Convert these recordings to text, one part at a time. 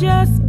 just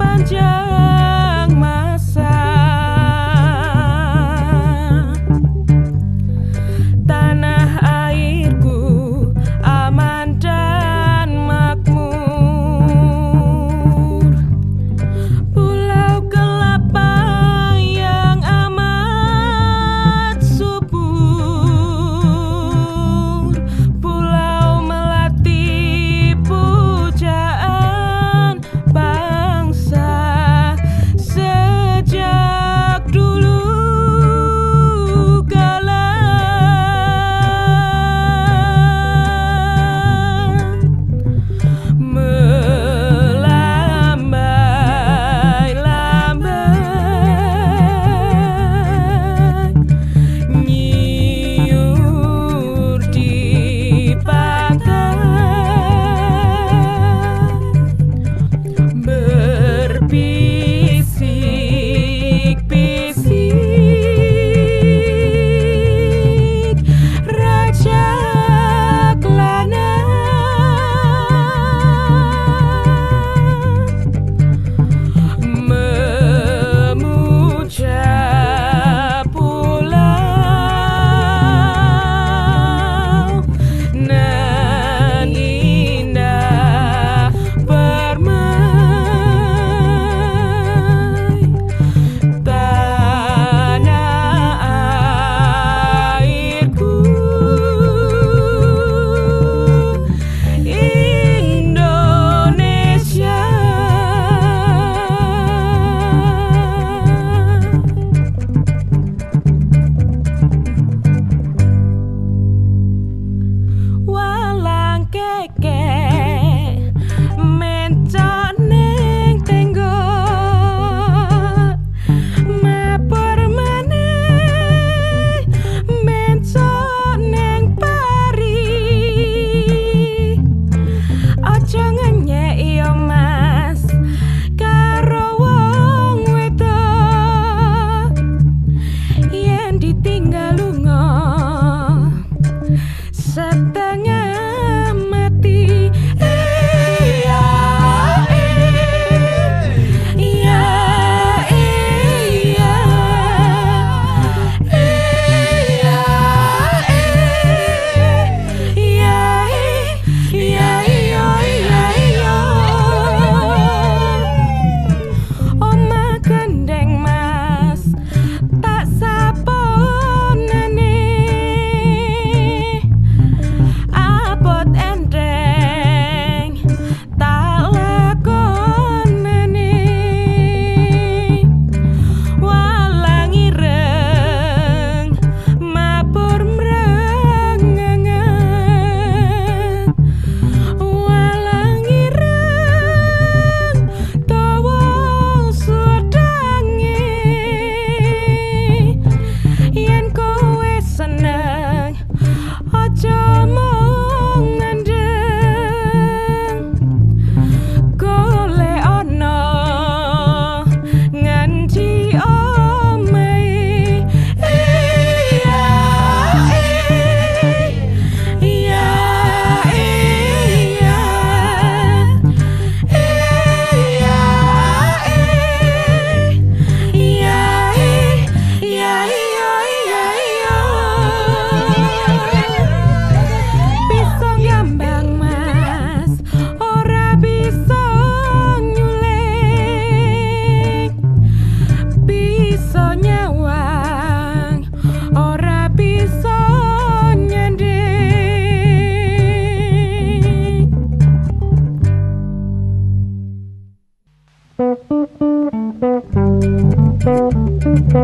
Thank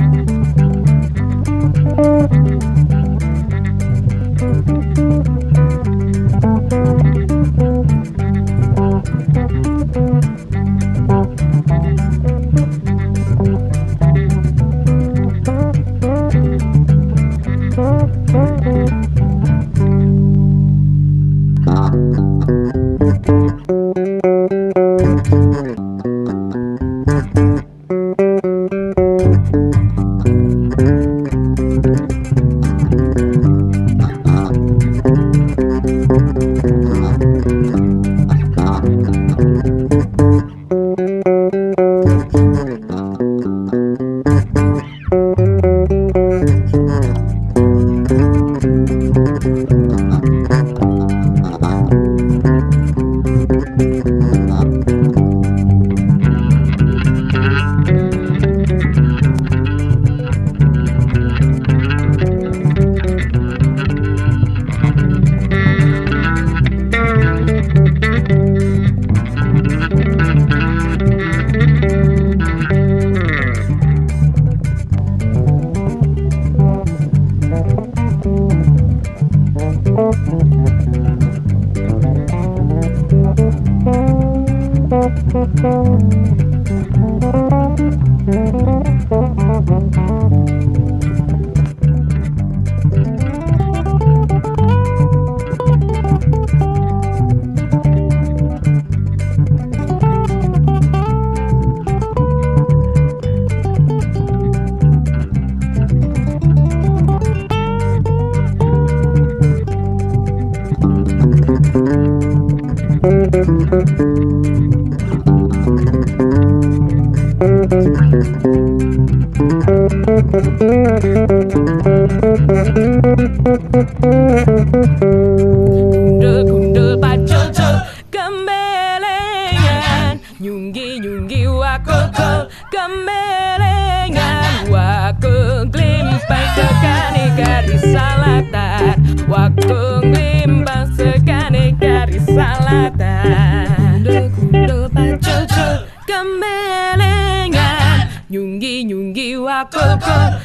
you. Kemelengan lá todo.